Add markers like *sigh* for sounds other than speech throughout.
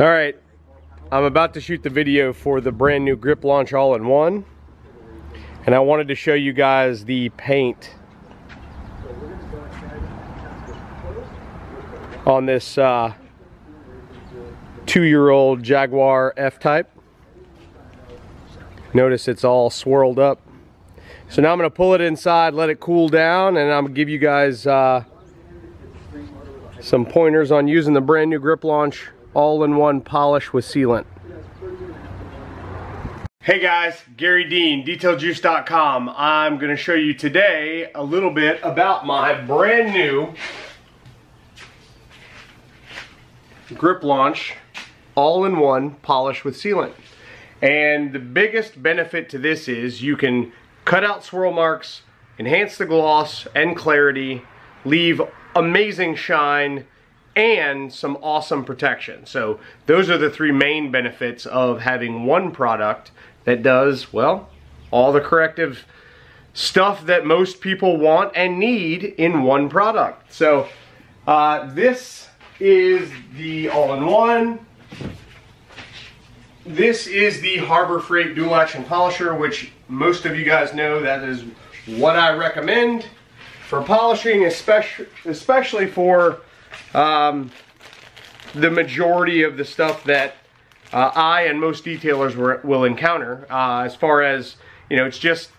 All right, I'm about to shoot the video for the brand new Grip Launch All-in-One. And I wanted to show you guys the paint on this uh, two-year-old Jaguar F-Type. Notice it's all swirled up. So now I'm gonna pull it inside, let it cool down, and I'm gonna give you guys uh, some pointers on using the brand new Grip Launch all-in-one polish with sealant. Hey guys, Garry Dean, DetailJuice.com. I'm going to show you today a little bit about my brand new grip launch all-in-one polish with sealant. And the biggest benefit to this is you can cut out swirl marks, enhance the gloss and clarity, leave amazing shine, and some awesome protection. So those are the three main benefits of having one product that does, well, all the corrective stuff that most people want and need in one product. So uh, this is the all-in-one. This is the Harbor Freight Dual Action Polisher, which most of you guys know that is what I recommend for polishing, especially, especially for um, the majority of the stuff that uh, I and most detailers were, will encounter uh, as far as, you know, it's just,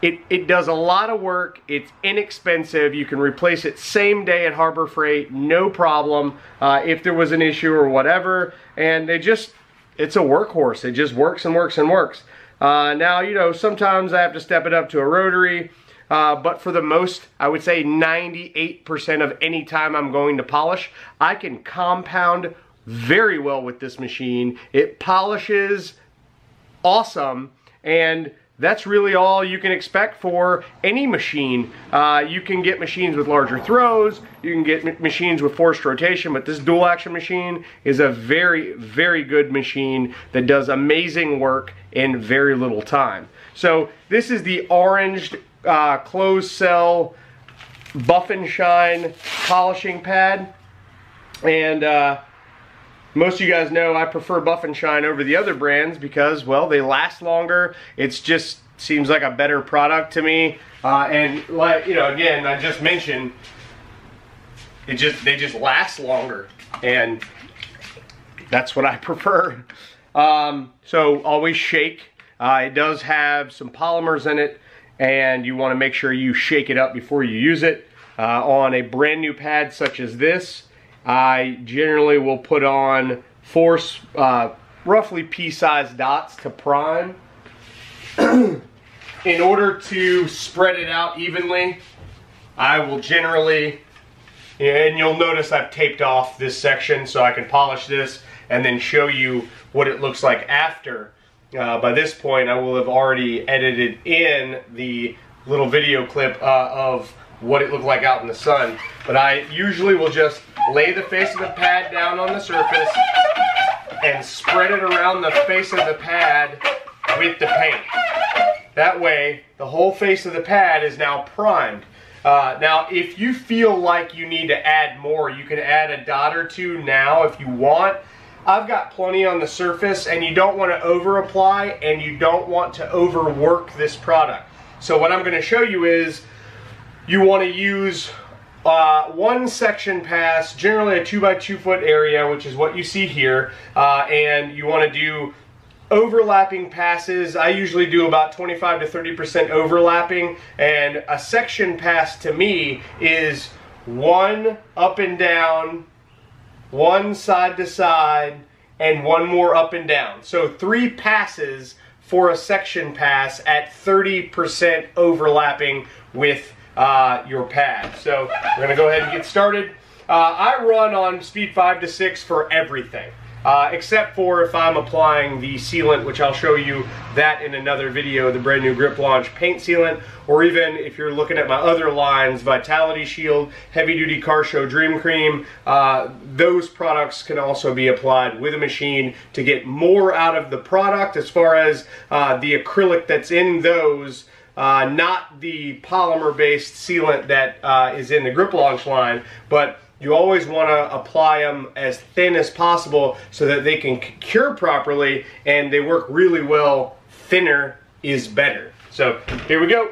it, it does a lot of work, it's inexpensive, you can replace it same day at Harbor Freight, no problem, uh, if there was an issue or whatever, and it just, it's a workhorse, it just works and works and works. Uh, now, you know, sometimes I have to step it up to a rotary, uh, but for the most, I would say 98% of any time I'm going to polish, I can compound very well with this machine. It polishes awesome and that's really all you can expect for any machine. Uh, you can get machines with larger throws, you can get machines with forced rotation, but this dual action machine is a very, very good machine that does amazing work in very little time. So this is the orange uh, closed cell buff and shine polishing pad. And uh, most of you guys know I prefer buff and shine over the other brands because, well, they last longer. It's just seems like a better product to me. Uh, and like, you know, again, I just mentioned, it just, they just last longer. And that's what I *laughs* prefer. Um, so always shake. Uh, it does have some polymers in it and you want to make sure you shake it up before you use it. Uh, on a brand new pad such as this, I generally will put on four uh, roughly pea-sized dots to prime. *clears throat* In order to spread it out evenly, I will generally, and you'll notice I've taped off this section so I can polish this and then show you what it looks like after. Uh, by this point, I will have already edited in the little video clip uh, of what it looked like out in the sun. But I usually will just lay the face of the pad down on the surface and spread it around the face of the pad with the paint. That way, the whole face of the pad is now primed. Uh, now, if you feel like you need to add more, you can add a dot or two now if you want. I've got plenty on the surface and you don't want to over apply and you don't want to overwork this product. So what I'm going to show you is you want to use uh, one section pass, generally a 2 by 2 foot area, which is what you see here, uh, and you want to do overlapping passes. I usually do about 25 to 30% overlapping, and a section pass to me is one up and down, one side to side, and one more up and down. So three passes for a section pass at 30% overlapping with uh, your pad. So we're gonna go ahead and get started. Uh, I run on speed five to six for everything uh, except for if I'm applying the sealant, which I'll show you that in another video, the brand new Grip Launch paint sealant, or even if you're looking at my other lines, Vitality Shield, Heavy Duty Car Show Dream Cream, uh, those products can also be applied with a machine to get more out of the product. As far as uh, the acrylic that's in those uh, not the polymer based sealant that uh, is in the grip launch line, but you always want to apply them as thin as possible so that they can cure properly and they work really well. Thinner is better. So here we go.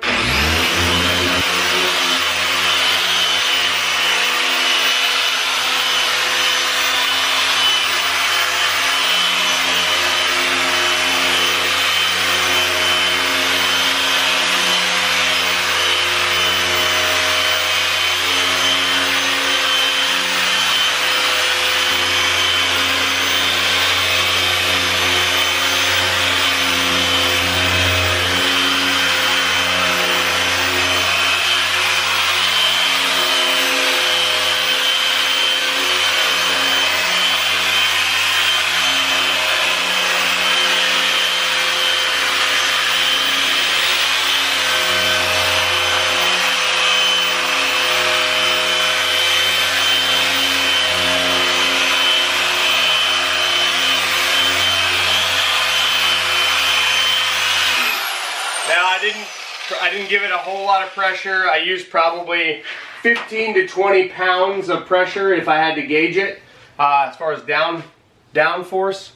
I didn't give it a whole lot of pressure. I use probably 15 to 20 pounds of pressure if I had to gauge it uh, as far as down, down force.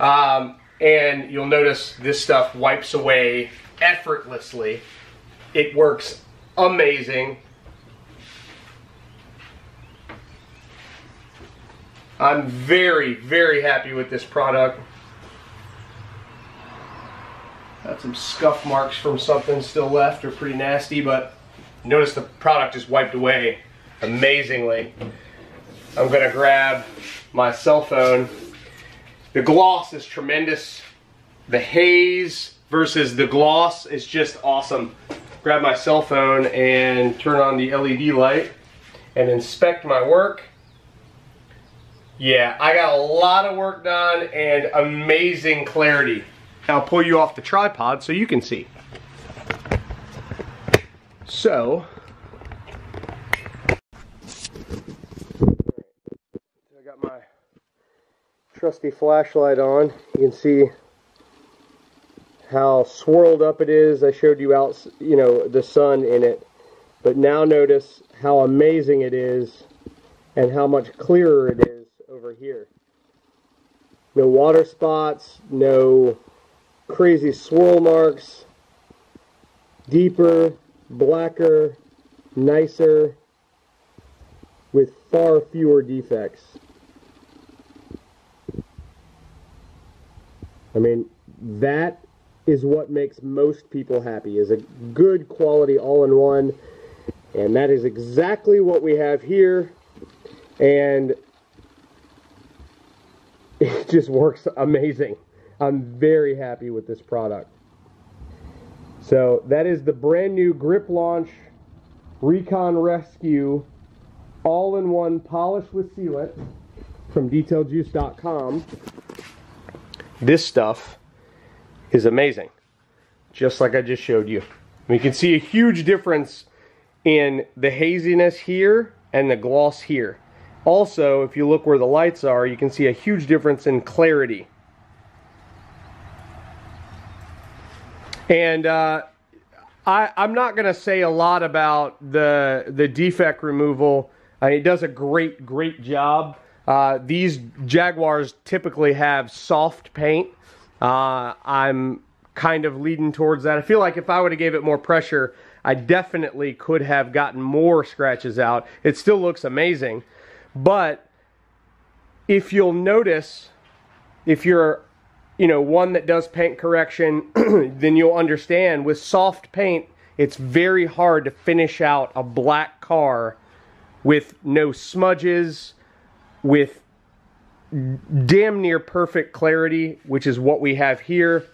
Um, and you'll notice this stuff wipes away effortlessly. It works amazing. I'm very, very happy with this product. Got some scuff marks from something still left, are pretty nasty, but notice the product is wiped away amazingly. I'm gonna grab my cell phone. The gloss is tremendous. The haze versus the gloss is just awesome. Grab my cell phone and turn on the LED light and inspect my work. Yeah, I got a lot of work done and amazing clarity. I'll pull you off the tripod so you can see. So, I got my trusty flashlight on. You can see how swirled up it is. I showed you out, you know, the sun in it. But now notice how amazing it is and how much clearer it is over here. No water spots, no crazy swirl marks, deeper, blacker, nicer, with far fewer defects. I mean, that is what makes most people happy, is a good quality all-in-one. And that is exactly what we have here. And *laughs* it just works amazing. I'm very happy with this product. So that is the brand new Grip Launch Recon Rescue all-in-one polish with sealant from detailjuice.com. This stuff is amazing, just like I just showed you. We can see a huge difference in the haziness here and the gloss here. Also, if you look where the lights are, you can see a huge difference in clarity. And uh, I, am not going to say a lot about the the defect removal. Uh, it does a great, great job. Uh, these Jaguars typically have soft paint. Uh, I'm kind of leading towards that. I feel like if I would have gave it more pressure, I definitely could have gotten more scratches out. It still looks amazing. But if you'll notice, if you're you know, one that does paint correction, *clears throat* then you'll understand with soft paint, it's very hard to finish out a black car with no smudges, with damn near perfect clarity, which is what we have here.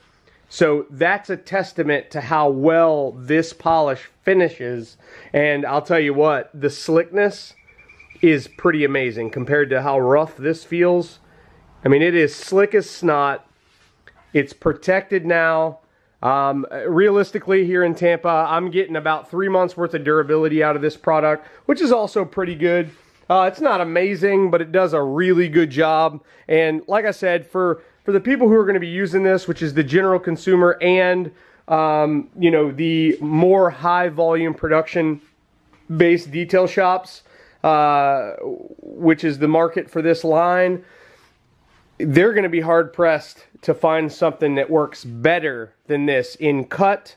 So that's a testament to how well this polish finishes. And I'll tell you what, the slickness is pretty amazing compared to how rough this feels. I mean, it is slick as snot. It's protected now. Um, realistically, here in Tampa, I'm getting about three months worth of durability out of this product, which is also pretty good. Uh, it's not amazing, but it does a really good job. And like I said, for for the people who are going to be using this, which is the general consumer and um, you know the more high volume production based detail shops, uh, which is the market for this line, they're going to be hard pressed to find something that works better than this in cut,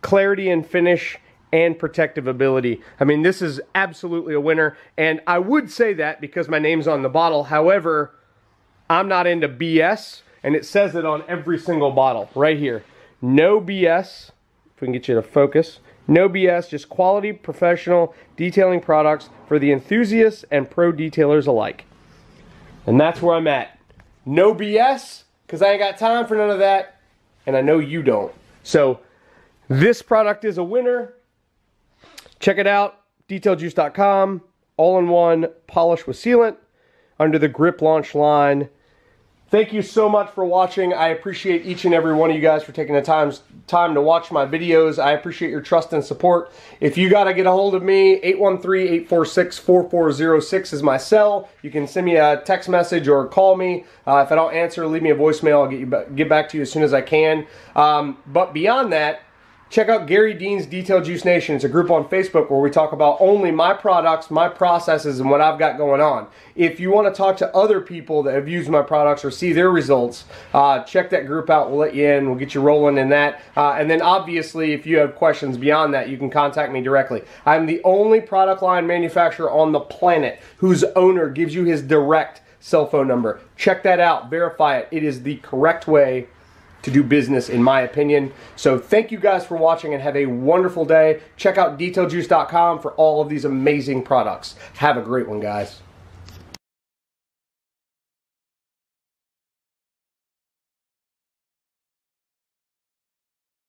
clarity and finish, and protective ability. I mean, this is absolutely a winner, and I would say that because my name's on the bottle. However, I'm not into BS, and it says it on every single bottle right here. No BS. If we can get you to focus. No BS, just quality, professional detailing products for the enthusiasts and pro detailers alike. And that's where I'm at. No BS, because I ain't got time for none of that, and I know you don't. So, this product is a winner. Check it out, detailjuice.com, all in one polish with sealant under the grip launch line. Thank you so much for watching. I appreciate each and every one of you guys for taking the time, time to watch my videos. I appreciate your trust and support. If you got to get a hold of me, 813-846-4406 is my cell. You can send me a text message or call me. Uh, if I don't answer, leave me a voicemail. I'll get, you, get back to you as soon as I can. Um, but beyond that, Check out Garry Dean's Detail Juice Nation. It's a group on Facebook where we talk about only my products, my processes, and what I've got going on. If you want to talk to other people that have used my products or see their results, uh, check that group out. We'll let you in. We'll get you rolling in that. Uh, and then obviously, if you have questions beyond that, you can contact me directly. I'm the only product line manufacturer on the planet whose owner gives you his direct cell phone number. Check that out. Verify it. It is the correct way to do business, in my opinion. So thank you guys for watching and have a wonderful day. Check out detailjuice.com for all of these amazing products. Have a great one, guys.